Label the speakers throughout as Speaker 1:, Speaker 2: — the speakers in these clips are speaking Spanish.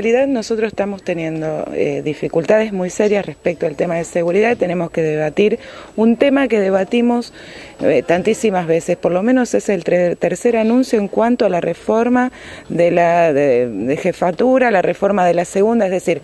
Speaker 1: realidad nosotros estamos teniendo eh, dificultades muy serias respecto al tema de seguridad. Tenemos que debatir un tema que debatimos eh, tantísimas veces. Por lo menos es el tercer anuncio en cuanto a la reforma de la de jefatura, la reforma de la segunda. Es decir,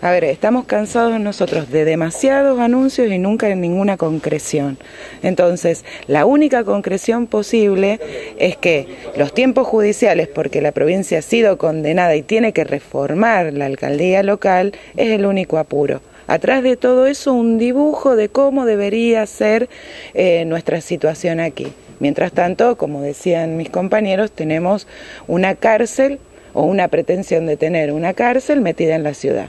Speaker 1: a ver, estamos cansados nosotros de demasiados anuncios y nunca de ninguna concreción. Entonces, la única concreción posible es que los tiempos judiciales, porque la provincia ha sido condenada y tiene que reformar la alcaldía local, es el único apuro. Atrás de todo eso, un dibujo de cómo debería ser eh, nuestra situación aquí. Mientras tanto, como decían mis compañeros, tenemos una cárcel o una pretensión de tener una cárcel metida en la ciudad.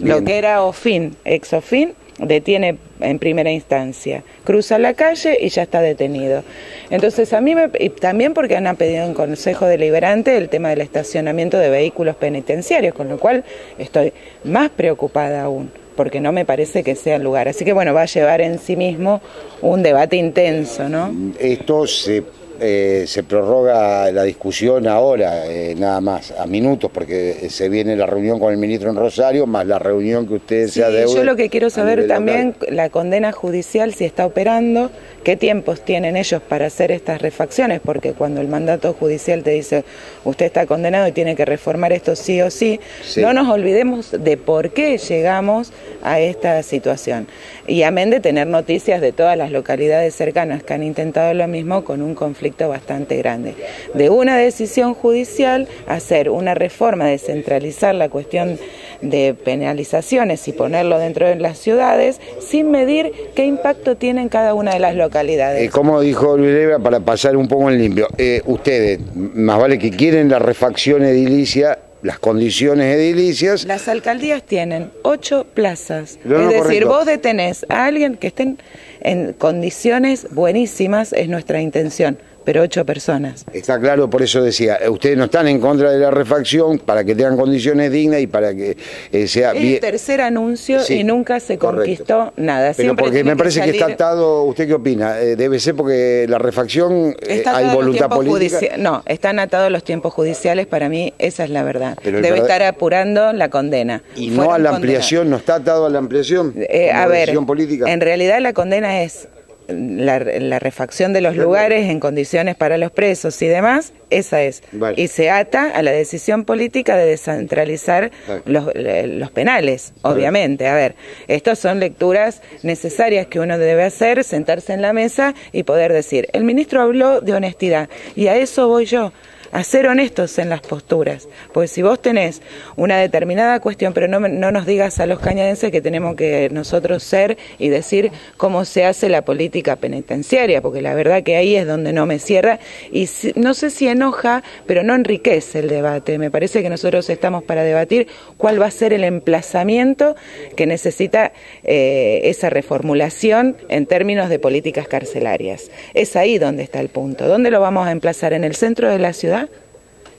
Speaker 1: Lo que era OFIN, ex OFIN, detiene en primera instancia, cruza la calle y ya está detenido. Entonces a mí me, y también porque han pedido un consejo deliberante el tema del estacionamiento de vehículos penitenciarios, con lo cual estoy más preocupada aún porque no me parece que sea el lugar. Así que bueno, va a llevar en sí mismo un debate intenso, ¿no?
Speaker 2: Esto se eh, se prorroga la discusión ahora, eh, nada más, a minutos, porque se viene la reunión con el ministro en Rosario, más la reunión que ustedes se adeuden.
Speaker 1: Yo lo que quiero saber también, la condena judicial, si está operando, qué tiempos tienen ellos para hacer estas refacciones, porque cuando el mandato judicial te dice, usted está condenado y tiene que reformar esto sí o sí, no nos olvidemos de por qué llegamos a esta situación. Y amén de tener noticias de todas las localidades cercanas que han intentado lo mismo con un conflicto bastante grande. De una decisión judicial, hacer una reforma, descentralizar la cuestión de penalizaciones y ponerlo dentro de las ciudades sin medir qué impacto tienen cada una de las localidades.
Speaker 2: Eh, como dijo Luis para pasar un poco en limpio, eh, ustedes, más vale que quieren la refacción edilicia, las condiciones edilicias.
Speaker 1: Las alcaldías tienen ocho plazas. es decir, vos detenés a alguien que esté en condiciones buenísimas, es nuestra intención pero ocho personas.
Speaker 2: Está claro, por eso decía, eh, ustedes no están en contra de la refacción para que tengan condiciones dignas y para que eh, sea
Speaker 1: el tercer anuncio y nunca se conquistó nada.
Speaker 2: Pero porque me parece que, está atado, ¿usted qué opina? Eh, debe ser porque la refacción hay voluntad política.
Speaker 1: No, están atados los tiempos judiciales, para mí esa es la verdad. Debe estar apurando la condena.
Speaker 2: ¿Y no a la ampliación? ¿No está atado a la ampliación?
Speaker 1: a ver, política? en realidad la condena es la, refacción de los lugares en condiciones para los presos y demás, esa es. Y se ata a la decisión política de descentralizar los, los, penales, obviamente. A ver, estas son lecturas necesarias que uno debe hacer, sentarse en la mesa y poder decir, el ministro habló de honestidad y a eso voy yo a ser honestos en las posturas. Porque si vos tenés una determinada cuestión, pero no, no nos digas a los cañadenses que tenemos que nosotros ser y decir cómo se hace la política penitenciaria, porque la verdad que ahí es donde no me cierra y no sé si enoja, pero no enriquece el debate. Me parece que nosotros estamos para debatir cuál va a ser el emplazamiento que necesita eh, esa reformulación en términos de políticas carcelarias. Es ahí donde está el punto. ¿Dónde lo vamos a emplazar? ¿En el centro de la ciudad?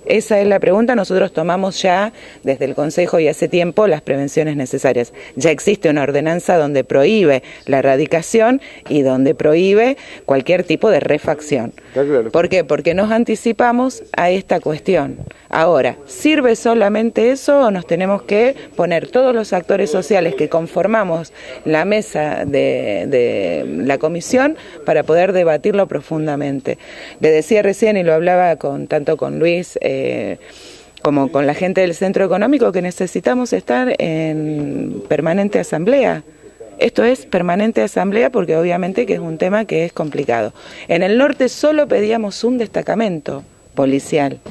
Speaker 1: Esa es la pregunta. Nosotros tomamos ya desde el Consejo y hace tiempo las prevenciones necesarias. Ya existe una ordenanza donde prohíbe la erradicación y donde prohíbe cualquier tipo de refacción. ¿Por qué? Porque nos anticipamos a esta cuestión. Ahora, ¿sirve solamente eso o nos tenemos que poner todos los actores sociales que conformamos la mesa de, la comisión para poder debatirlo profundamente? Le decía recién y lo hablaba con tanto con Luis eh, como con la gente del centro económico que necesitamos estar en permanente asamblea. Esto es permanente asamblea porque obviamente que es un tema que es complicado. En el norte solo pedíamos un destacamento policial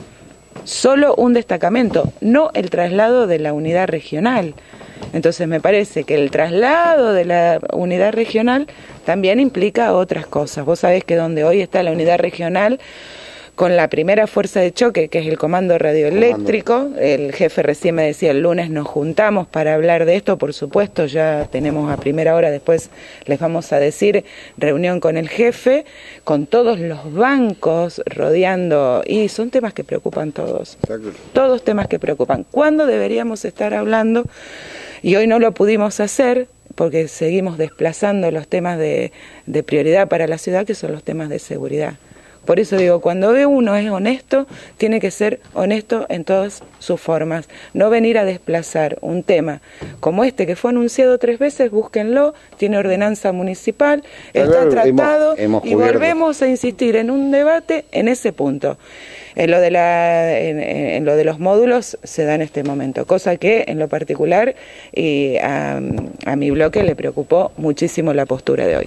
Speaker 1: solo un destacamento, no el traslado de la unidad regional. Entonces me parece que el traslado de la unidad regional también implica otras cosas. Vos sabés que donde hoy está la unidad regional con la primera fuerza de choque, que es el comando radioeléctrico. El jefe recién me decía, el lunes nos juntamos para hablar de esto, por supuesto, ya tenemos a primera hora, después les vamos a decir, reunión con el jefe, con todos los bancos rodeando, y son temas que preocupan todos, todos temas que preocupan. ¿Cuándo deberíamos estar hablando? Y hoy no lo pudimos hacer porque seguimos desplazando los temas de, de prioridad para la ciudad, que son los temas de seguridad Por eso digo, cuando ve uno es honesto, tiene que ser honesto en todas sus formas. No venir a desplazar un tema como este que fue anunciado tres veces, búsquenlo, tiene ordenanza municipal, está tratado y volvemos a insistir en un debate en ese punto. En lo, de la, en, lo de los módulos se da en este momento, cosa que en lo particular y a, a mi bloque le preocupó muchísimo la postura de hoy.